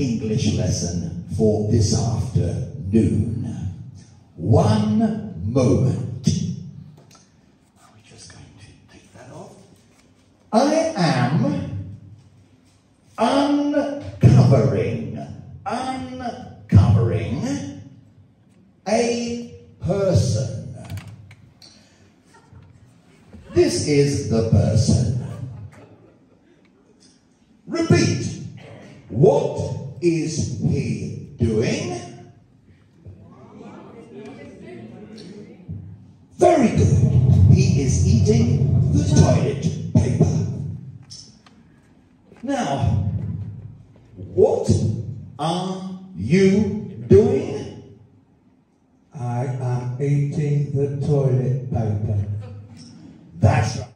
English lesson for this afternoon. One moment. Are we just going to take that off? I am uncovering, uncovering a person. This is the person. Repeat. What is he doing? Very good. He is eating the toilet paper. Now, what are you doing? I am eating the toilet paper. That's right.